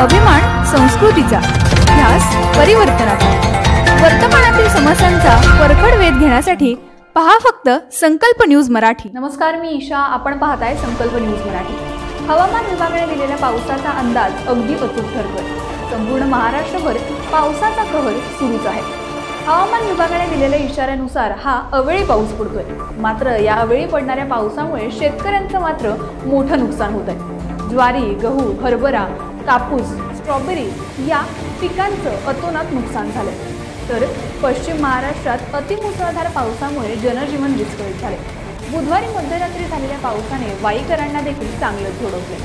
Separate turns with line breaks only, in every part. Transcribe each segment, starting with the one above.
अभिमान संस्कृतीचा ध्यास परिवर्तनाचा. वर्तमानातील समस्यांचा परखड वेध घेण्यासाठी पहा फक्त संकल्प न्यूज मराठी. नमस्कार मी ईशा. आपण पाहताय संकल्प न्यूज मराठी. हवामान विभागाने दिलेल्या पावसाचा अंदाज अगदी अचूक ठरतोय. संपूर्ण महाराष्ट्रभर पावसाचा कहर सुरूच आहे. हवामान विभागाने दिलेल्या इशाऱ्यानुसार हा अवेळी पाऊस पडतोय. मात्र या अवेळी पडणाऱ्या पावसामुळे शेतकऱ्यांचं मात्र मोठं नुकसान होत आहे ज्वारी गहू हरभरा कापूस स्ट्रॉबेरी या पिकांचं अतोनात नुकसान झालं. तर पश्चिम महाराष्ट्रात अतिमुसळधार पावसामुळे जनजीवन विस्कळीत झाले. बुधवारी मध्यरात्री झालेल्या पावसाने वाईकरांना देखील चांगलंच झोडवले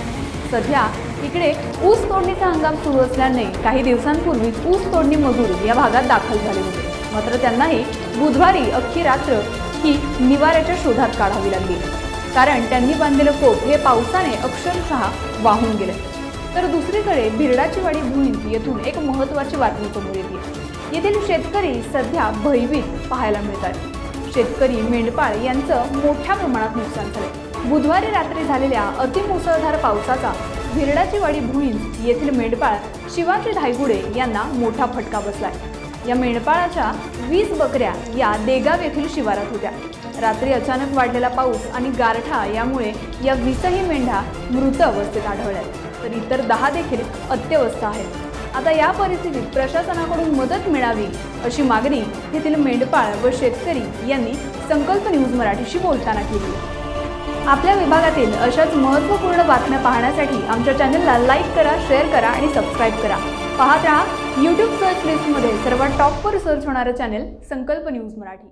सध्या इकडे ऊस तोडणीचा हंगाम सुरू असल्याने काही दिवसांपूर्वीच ऊस तोडणी मजूर या भागात दाखल झाले होते. मात्र त्यांनाही बुधवारी अख्खी रात्र ही निवाऱ्याच्या शोधात काढावी लागली. कारण त्यांनी बांधलेलं कोप हे पावसाने अक्षरशः वाहून गेले. तर दुसरीकडे भिरडाची वाडी भुईंज येथून एक महत्त्वाची बातमी समोर येते. येथील शेतकरी सध्या भयभीत पाहायला मिळतात. शेतकरी मेंढपाळ यांचं मोठ्या प्रमाणात नुकसान झालं बुधवारी रात्री झालेल्या अतिमुसळधार पावसाचा भिरडाची वाडी भुईंज येथील मेंढपाळ शिवाजी धायगुडे यांना मोठा फटका बसलाय. या मेंढपाळाच्या वीस बकऱ्या या देगाव येथील शिवारात होत्या. रात्री अचानक वाढलेला पाऊस आणि गारठा यामुळे या वीसही मेंढ्या मृत अवस्थेत आढळल्या तर इतर दहा देखील अत्यवस्थ आहेत. आता या परिस्थितीत प्रशासनाकडून मदत मिळावी अशी मागणी येथील मेंढपाळ व शेतकरी यांनी संकल्प न्यूज मराठीशी बोलताना केली. आपल्या विभागातील अशाच महत्त्वपूर्ण बातम्या पाहण्यासाठी आमच्या चॅनलला लाईक करा शेअर करा आणि सबस्क्राईब करा. पाहत राहा यूट्यूब सर्च लिस्टमध्ये सर्वात टॉपवर सर्च होणारं चॅनेल संकल्प न्यूज मराठी.